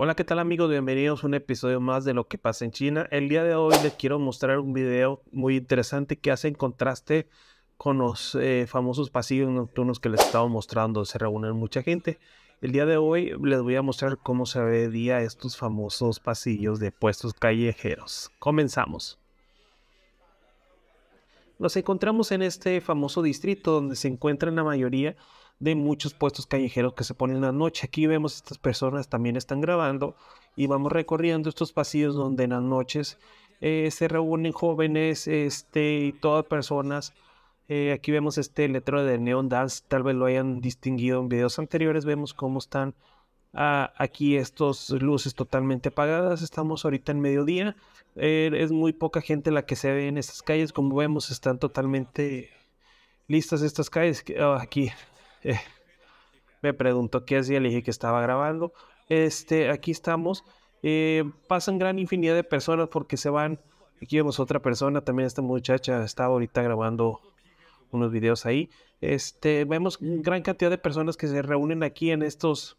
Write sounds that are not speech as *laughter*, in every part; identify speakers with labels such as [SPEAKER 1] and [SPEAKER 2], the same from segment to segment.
[SPEAKER 1] Hola, ¿qué tal amigos? Bienvenidos a un episodio más de lo que pasa en China. El día de hoy les quiero mostrar un video muy interesante que hace en contraste con los eh, famosos pasillos nocturnos que les estaba mostrando. Se reúnen mucha gente. El día de hoy les voy a mostrar cómo se veía estos famosos pasillos de puestos callejeros. Comenzamos. Nos encontramos en este famoso distrito donde se encuentran la mayoría de muchos puestos callejeros que se ponen la noche. Aquí vemos estas personas también están grabando y vamos recorriendo estos pasillos donde en las noches eh, se reúnen jóvenes este, y todas personas. Eh, aquí vemos este letrero de Neon Dance, tal vez lo hayan distinguido en videos anteriores. Vemos cómo están ah, aquí estos luces totalmente apagadas. Estamos ahorita en mediodía. Eh, es muy poca gente la que se ve en estas calles. Como vemos, están totalmente listas estas calles. Ah, aquí eh, me preguntó qué hacía, le dije que estaba grabando. Este, aquí estamos. Eh, pasan gran infinidad de personas porque se van. Aquí vemos otra persona, también esta muchacha está ahorita grabando unos videos ahí. Este, vemos gran cantidad de personas que se reúnen aquí en estos,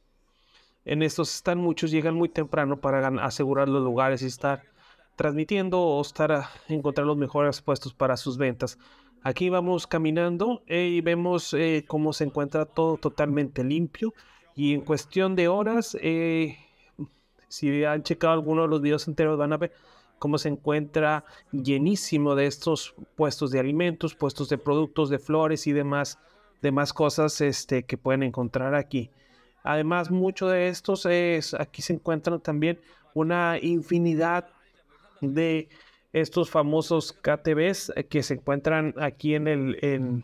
[SPEAKER 1] en estos están muchos, llegan muy temprano para asegurar los lugares y estar transmitiendo o estar a encontrar los mejores puestos para sus ventas. Aquí vamos caminando eh, y vemos eh, cómo se encuentra todo totalmente limpio. Y en cuestión de horas, eh, si han checado alguno de los videos enteros, van a ver cómo se encuentra llenísimo de estos puestos de alimentos, puestos de productos, de flores y demás, cosas este, que pueden encontrar aquí. Además, mucho de estos es, aquí se encuentran también una infinidad de estos famosos KTVs eh, que se encuentran aquí en, el, en,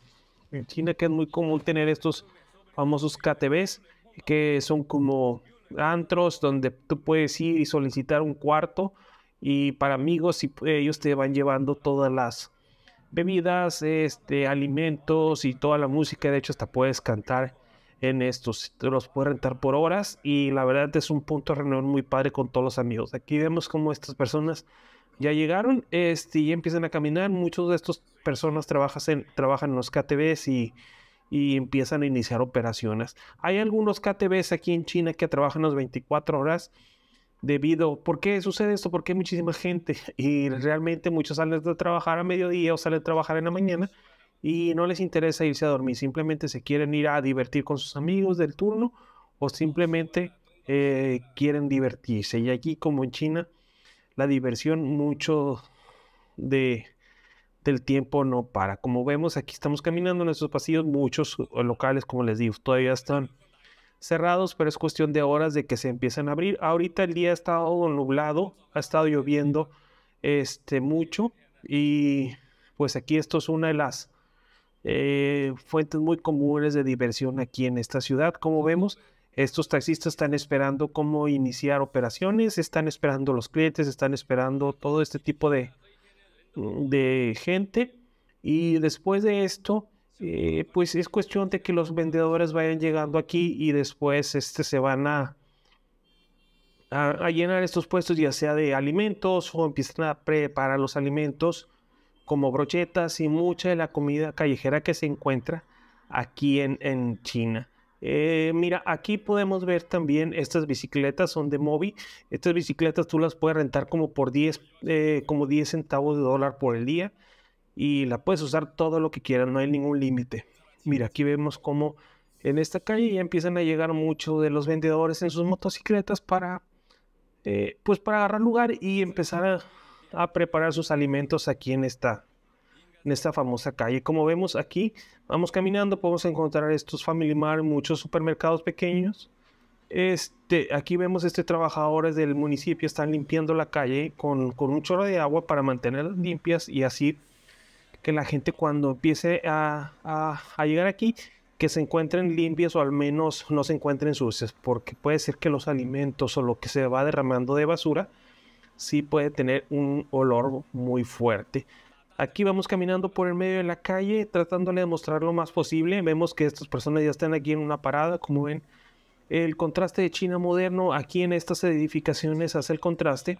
[SPEAKER 1] China, que es muy común tener estos famosos KTVs, que son como antros donde tú puedes ir y solicitar un cuarto y para amigos y ellos te van llevando todas las bebidas, este, alimentos y toda la música. De hecho, hasta puedes cantar en estos. Te los puedes rentar por horas y la verdad es un punto de reunión muy padre con todos los amigos. Aquí vemos cómo estas personas ya llegaron este, y empiezan a caminar. Muchos de estas personas en, trabajan en los KTVs y, y, empiezan a iniciar operaciones. Hay algunos KTVs aquí en China que trabajan las 24 horas debido... ¿Por qué sucede esto? Porque hay muchísima gente *laughs* y realmente muchos salen de trabajar a mediodía o salen a trabajar en la mañana y no les interesa irse a dormir. Simplemente se quieren ir a divertir con sus amigos del turno o simplemente eh, quieren divertirse. Y aquí como en China la diversión mucho de, del tiempo no para. Como vemos, aquí estamos caminando en estos pasillos, muchos locales, como les digo, todavía están cerrados, pero es cuestión de horas de que se empiezan a abrir. Ahorita el día ha estado nublado, ha estado lloviendo este, mucho y pues aquí esto es una de las eh, fuentes muy comunes de diversión aquí en esta ciudad. Como vemos, estos taxistas están esperando cómo iniciar operaciones, están esperando los clientes, están esperando todo este tipo de, mm, de gente. Y después de esto, eh, pues es cuestión de que los vendedores vayan llegando aquí y después este, se van a, a, llenar estos puestos, ya sea de alimentos o empiezan a preparar los alimentos como brochetas y mucha de la comida callejera que se encuentra aquí en, en China. Eh, mira, aquí podemos ver también estas bicicletas, son de Mobi. Estas bicicletas tú las puedes rentar como por 10, eh, como 10 centavos de dólar por el día y la puedes usar todo lo que quieras, no hay ningún límite. Mira, aquí vemos cómo en esta calle ya empiezan a llegar muchos de los vendedores en sus motocicletas para, eh, pues para agarrar lugar y empezar a preparar sus alimentos aquí en esta, en esta famosa calle. Como vemos aquí, vamos caminando, podemos encontrar estos Family Mart, muchos supermercados pequeños. Este, aquí vemos este trabajadores del municipio están limpiando la calle con, con un chorro de agua para mantenerlas limpias y así que la gente cuando empiece a, a, a llegar aquí que se encuentren limpias o al menos no se encuentren sucias, porque puede ser que los alimentos o lo que se va derramando de basura sí puede tener un olor muy fuerte. Aquí vamos caminando por el medio de la calle, tratándole de mostrar lo más posible. Vemos que estas personas ya están aquí en una parada, como ven. El contraste de China moderno aquí en estas edificaciones hace el contraste.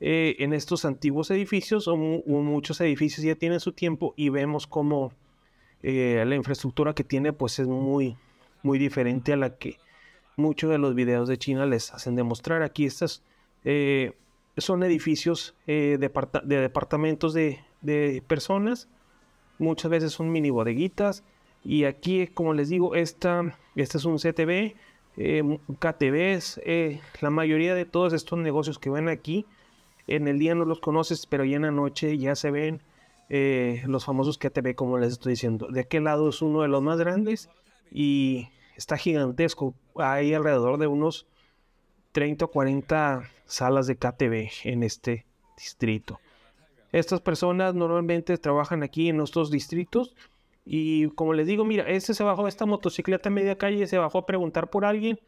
[SPEAKER 1] Eh, en estos antiguos edificios, o, muchos edificios ya tienen su tiempo y vemos como eh, la infraestructura que tiene pues es muy, muy diferente a la que muchos de los videos de China les hacen demostrar. Aquí estas eh, son edificios eh, de departamentos de, personas, muchas veces son mini bodeguitas. Y aquí, como les digo, esta, este es un CTV, eh, KTVs, la mayoría de todos estos negocios que ven aquí, en el día no los conoces, pero ya en la noche ya se ven los famosos KTV, como les estoy diciendo. De aquel lado es uno de los más grandes y está gigantesco. Hay alrededor de unos 30 o 40 salas de KTV en este distrito. Estas personas normalmente trabajan aquí en nuestros distritos y como les digo, mira, este se bajó esta motocicleta a media calle, se bajó a preguntar por alguien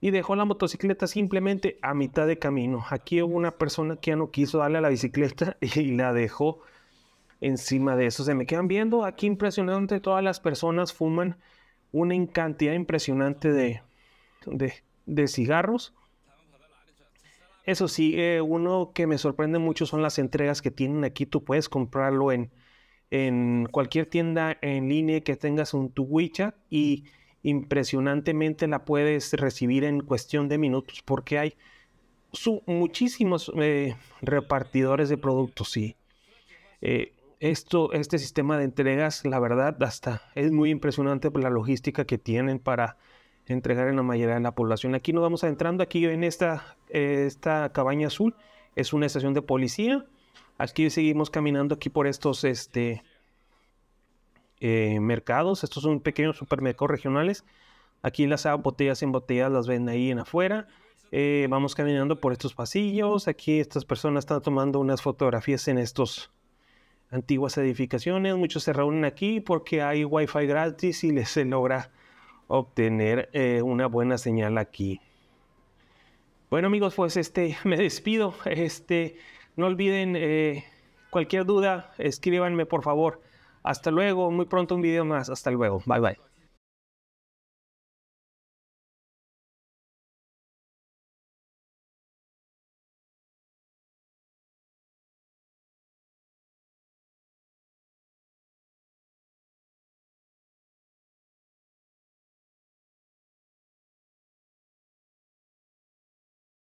[SPEAKER 1] y dejó la motocicleta simplemente a mitad de camino. Aquí hubo una persona que ya no quiso darle a la bicicleta *laughs* y la dejó encima de eso. Se me quedan viendo aquí impresionante, todas las personas fuman una cantidad impresionante de, de, cigarros. Eso sí, eh, uno que me sorprende mucho son las entregas que tienen aquí. Tú puedes comprarlo en, en cualquier tienda en línea que tengas un tu WeChat y impresionantemente la puedes recibir en cuestión de minutos porque hay muchísimos eh, repartidores de productos. Sí. Eh, esto, este sistema de entregas, la verdad, hasta es muy impresionante por la logística que tienen para entregar en la mayoría de la población. Aquí nos vamos entrando, aquí en esta, esta cabaña azul, es una estación de policía. Aquí seguimos caminando aquí por estos este, eh, mercados. Estos son pequeños supermercados regionales. Aquí las botellas en botellas las ven ahí en afuera. Eh, vamos caminando por estos pasillos. Aquí estas personas están tomando unas fotografías en estos antiguas edificaciones. Muchos se reúnen aquí porque hay wifi gratis y les se logra obtener eh, una buena señal aquí. Bueno amigos, pues este *laughs* me despido. Este, no olviden eh, cualquier duda, escríbanme por favor. Hasta luego, muy pronto un video más. Hasta luego. Bye bye.